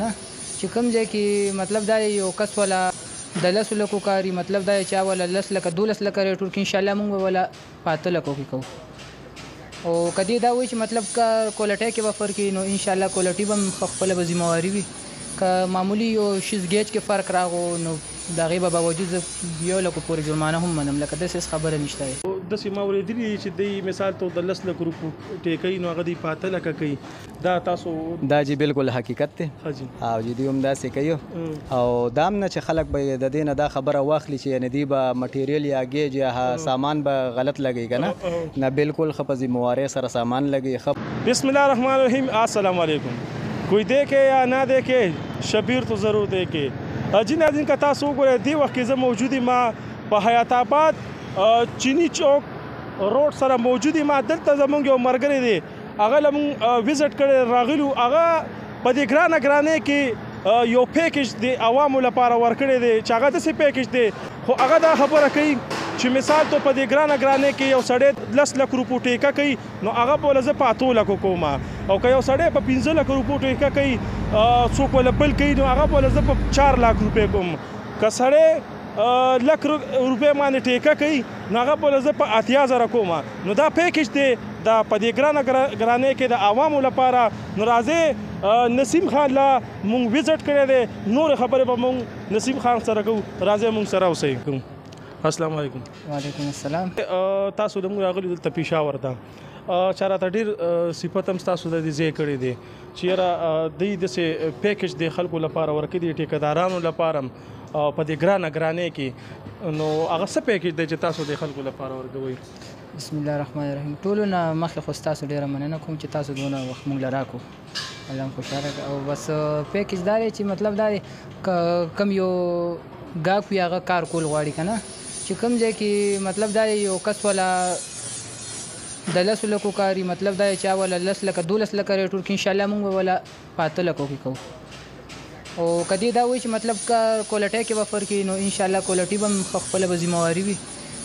چی کوم ځای کی مطلب دا دی یو کس ولا د لسو لکو کاری مطلب دا دی چا ولا لس لکه دولس لکه ریټ ورکی ان شاء الله مونږ به ولا په اته لکو کی کوو او که دی دا وای چی مطلب که کولټی کی به فرق وی نو ان شاء الله کولټی به هم خپله به ذمه واری وی که معمولی یو شیز ګیج کی فرق راغو نو د هغی به باوجود زه یو لکو پوری جرمانه هم منم لکه داسی هیڅ خبره نشته دی. داسی ما اوریدلی دی چی دی مثال طور د لس لکو روپو ټیکه وی نو هغه دی په اته لکه کوی. دا تاسو. دا جی بلکل حقیقت دی او جی دوی هم داسی کوی او دا هم نه چه خلک به یی ددی نه دا خبره واخلی چه یعنی دوی به مټیریل یا ګیج یا سامان به غلط لګوی کنه نه بلکل ښه په ذمه واری سره سامان لګوی ښه بسم الله الرحمن الرحیم اسلام علیکم کوی دیکه یا نه دیکه شبیر تو ضرور دیکه جی ناظرین که تاسو وګورئ دی وخت کې زه موجود یم په حیات آباد چینی چوک روډ سره موجود یم دلته زموږ یو ملګری دی هغه له موږ وزټ کړی راغلو هغه په دې ګرانه ګرانه کې یو پیکج د عوامو لپاره ورکړی دی چې هغه داسې پیکج دی خو هغه دا خبره کوي چې مثال ته په دې ګرانه ګرانه کې یو سړی لس لک روپو ټیکه کوي نو هغه په لزه پاتو لکو کومه او که یو سړی په 15 لک روپو ټیکه کوي څوک ول بل کوي نو هغه په لزه په 4 لک روپې کوم که سړی لک روپې باندې ټیکه کوي نو هغه به زه په اتیا زره کوم نو دا پیکج دی دا په دې ګرانه ګرانه کې د عوامو لپاره نو راځي نسیم خان لا مونږ وزټ کړی دی نور خبرې به مونږ نسیم خان سره کوو راځي مونږ سره اوسئ کوم السلام علیکم وعلیکم السلام تاسو د مونږ راغلی دلته پېښور ته چاره ته ډیر صفت هم تاسو د دې ځای کړی دی چیرې د دې د پیکج د خلکو لپاره ورکې دي ټیکدارانو لپاره او په دې ګرانه ګرانه کې نو هغه څه پیکج دی چې تاسو د خلکو لپاره ورګوي بسم الله الرحمن الرحیم ټولو نه مخکې خو تاسو ډیره مننه کوم چې تاسو دونه وخت موږ له راکو الله مو خوشاله او بس پیکج دار چې مطلب دار کم یو ګاک وی هغه کار کول غواړي کنه چې کم ځای کې مطلب دار یو کس ولا د لس لکو کاری مطلب دا چې ولا لس لکه دولس لکه ریټور کې ان شاء الله موږ ولا په اته لکو کې کوو او که دې دا وایي چې مطلب که کولټۍ کې به فرق وي نو انشاءالله کولټي به هم خپله به ذمه واري وي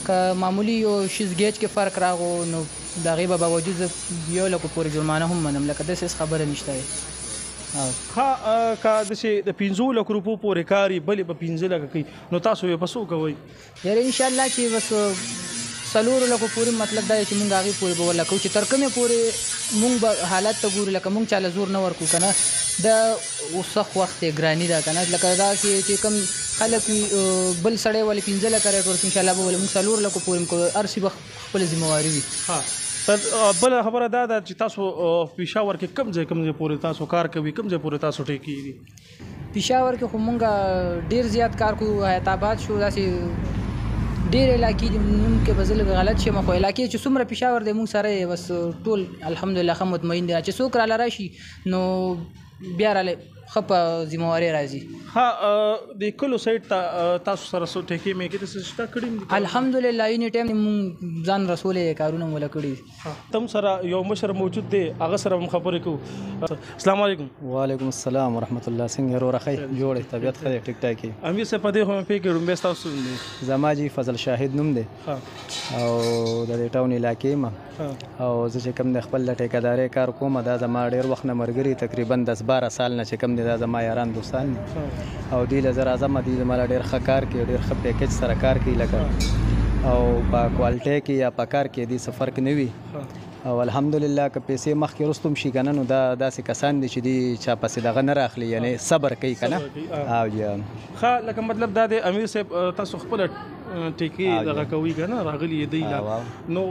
که معمولي یو شیز ګیج کې فرق راغو نو د هغې به باوجود زه یو لکو پورې جرمانه هم منم لکه داسې هېڅ خبره نشته دی او ښه که داسې د پنځو لکو روپو پورې کار وي بلې به پنځه لکه کوي نو تاسو بیا په څو کوئ یاره انشاالله چی بس څلورو لکو پورې مطلب دا چې مونږ هغه پورې به ولکو چې تر کومه پورې مونږ به حالت ته ګورو لکه مونږ چاله زور نه ورکو کنه د وسخ وخت ګرانی دا کنه لکه دا چې کوم خلک بل سړی ول 15 لکه ریټ ورکړي ان شاء الله به ول مونږ څلور لکو پورې کو ارسی به خپل ذمہ واری وي ها بل خبره دا ده چې تاسو پیشاور کې کم ځای کم ځای پورې تاسو کار کوي کم ځای پورې تاسو ټیکي پيشاور کې خو مونږ ډیر زیات کار کو حیات آباد شو داسې ډیر علاقې دي نوم کې به زه غلط شم خو علاقې چې څومره پيشاور دی مونږ سره بس ټول الحمدلله ښه مطمئن دي چې څوک راله راشي نو بیا راله ښه په ذمہواري راځي ها د کلو سایت ته تاسو سره سو ټکی مې کې د سشتا کړی الحمدلله یې ټیم مونږ ځان رسولې کارونه مول کړی تم سره یو مشر موجود دی هغه سره هم خبرې کوو السلام علیکم وعلیکم السلام ورحمت الله څنګه وروره ښه جوړې طبیعت ښه دی ټیک ټاک یې امیر صاحب په دې خو مې پوهېږي ړومبی ستاسو نوم دی زما جي فضل شاهد نوم دی او د دې ټاون علاقې یم او زه چې کوم د خپل د ټیکهدارۍ کار کوم دا زما ډېر وخت نه ملګري تقریبا دس باره سال نه چې کوم دی دا زما یاران دوستان دي او دی له زر اعظم دی زما له ډیر ښه کار کوي ډیر ښه پیکج سره کار کوي لکه او په کوالټي کې یا په کار کې دی څه فرق نه وي او الحمدلله که پیسې مخ کې رستم شي کنه نو دا داسې کسان دي چې دی چا پسې دغه نه راخلي یعنی صبر کوي کنه او یا ښه لکه مطلب دا دی امیر صاحب تاسو خپل ټیکی دغه کوي کنه راغلی دی لا نو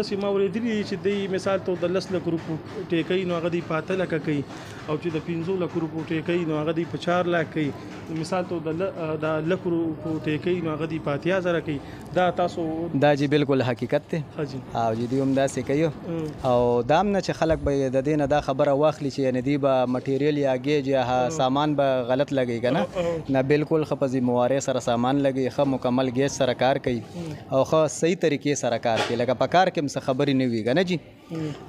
د سیما ورېدلی چې دی مثال ته د لس لک روپو ټیکی نو هغه دی پاته لکه کوي او چې د 15 لک روپو ټیکۍ نو هغه دی په 4 لک کوي مثال ته د د لک روپو ټیکۍ نو هغه دی په 80 زره کوي دا تاسو دا جی بالکل حقیقت دی او جی دی هم دا سې کوي او دا هم نه چې خلک به د دینه دا خبره واخلي چې یعنی دی به مټیریل یا گیج یا سامان به غلط لګي کنه نه بالکل خپ ذمہواري سره سامان لګي خه مکمل گیج سره کار کوي او خه صحیح طریقې سره کار کوي لکه په کار کې هم څه خبرې نه وي کنه جی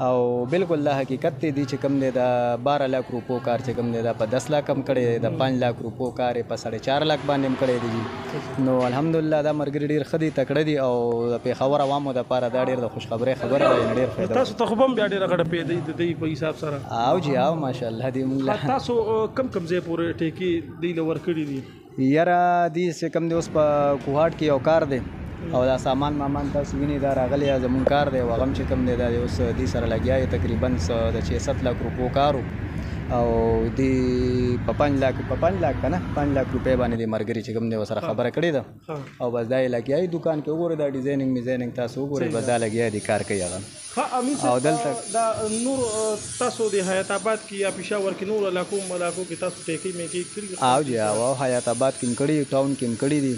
او بالکل دا حقیقت ته دی چې کم دی دا 12 لک روپو کار چې کم دی دا په 10 لک کم کړي دا 5 لک روپو کار په 4.5 لک باندې هم کړي دی نو الحمدلله دا مرګري ډیر خدي تکړه دي او د پیښور عوامو د پاره دا ډیر د خوشخبری خبره ده ډیر فائدہ تاسو ته هم بیا ډیر غړ پیدا دي د په حساب سره او جی او ماشاءالله دې موږ تاسو کم کم ځای پورې ټیکي دی لور کړی دي یاره دی چې کوم دی اوس په کوهاټ کې یو کار دی او دا سامان مامان تاسو ویني دا راغلی زمون کار دی وغم چې کوم دی دا دی اوس دی سره لګیا یې تقریبا د 66 لک روپو کارو او دی په 5 لک په 5 لک کنه 5 لک روپې باندې دی مرګري چې کوم دی وسره خبره کړې ده او بس دا یې لګیا یې دکان کې وګوره دا ډیزاینینګ میزاینینګ تاسو وګوره بس دا لګیا دی کار کوي هغه ښه امین صاحب دا نور تاسو د حیات آباد کې یا پېښور کې نور علاقو ملاقو کې تاسو ټیکې میکې کړي او جی او حیات آباد کې کړي ټاون کې کړي دي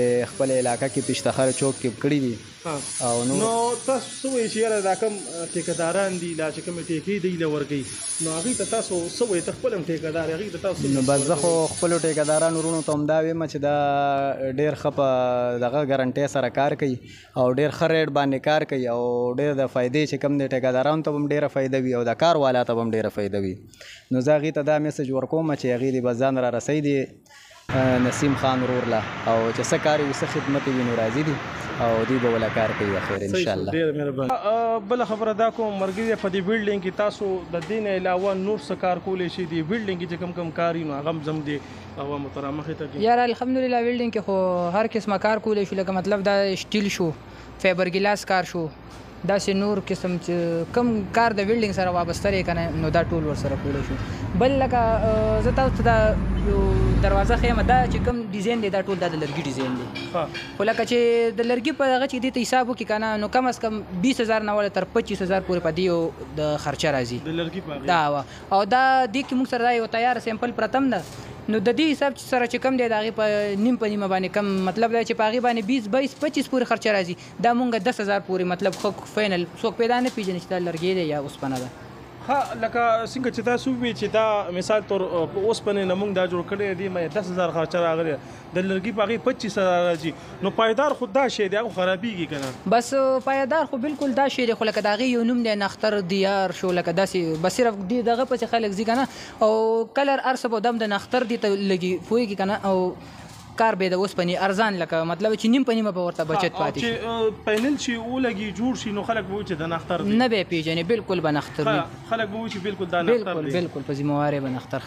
د خپل علاقې کې پښتخر چوک کې کړي دي او نو نو تاسو سوې چې یاره دا کوم ټیکداران دي لا چې کوم ټیکې دی لورګي نو هغه ته تاسو سوې ته خپل ټیکدار هغه ته تاسو نو بس زه خو خپل ټیکداران ورونو ته هم دا ویم چې دا ډیر خپه دغه ګارانټي سره کار کوي او ډیر ښه ریټ باندې کار کوي او ډیر د فائدې چې کم دی ټیکادارانو ته هم ډیره فائده وي او د کار والا ته هم ډیره فائده وي نو زه هغه ته دا میسج ورکوم چې هغه دی بس ځان را رسي دی نسیم خان ورور لا او چې څه کار وي څه خدمت وي نو راځي دي او دی به ولا کار کوي خیر ان شاء الله ډیر مهرباني بل خبره دا کوم مرګي په دې ویلډینګ کې تاسو د دین علاوه نور څه کار کولې شي دی ویلډینګ کې کوم کوم کاری نو هغه زم دی قهوه محترم مخې ته کې. یاره الحمدلله ویلډینګ کې خو هر قسمه کار کولی شو لکه مطلب دا سټیل شو فیبر ګلاس کار شو داسې نور قسم چې کوم کار د ویلډینګ سره وابسته دی کنه نو دا ټول ورسره کولی شو بل لکه زه تاسو ته دا یو دروازه خیم دا چې کوم ډیزاین دی دا ټول دا د لرګي ډیزاین دی خو لکه چې د لرګي په هغه چې دې ته حساب وکړي کنه نو کم از کم 20000 نه ولا تر 25000 پورې په دې د خرچه راځي دا وا او دا دیګ کې موږ سره دا یو تیار سیمپل پرته هم ده نو د دې حساب چې سره چې کم دی د هغې په نیم په نیمه باندې کم مطلب دا چې په هغې باندې بیس بایس پچیس پورې خرچه راځي دا موږ دس هزار پورې مطلب خو فینل څوک پیدا نه پیژني چې دا لرګی دی یا اوسپنه ده ها لکه څنګه چې تاسو وی چې دا مثال تور اوس پنه نمونږ دا جوړ کړی دی مې 10000 خرچه راغلی د لرګي په هغې پت چې سره راځي نو پایدار خو دا شی دی هغه خرابیږي کنه. بس پایدار خو بلکل دا شی دی خو لکه د هغې یو نوم دی نختر دیار شو لکه داسې بس صرف دې دغه پسې خلک ځي کنه او کلر هر څه به دم د نختر دې ته لګي پوهیږي کنه او کار به د اوسپنې ارزان لکه مطلب چې نیم په نیمه به ورته بچت پاتې شي. ها او چې پینل شي ولګي جوړ شي نو خلک به وایي چې د نختر دی. نه به یې پیژنې بلکل به نختر وي. ها خلک به وایي چې بلکل دا نختر دی. بلکل بلکل په ذمه وارۍ به نختر.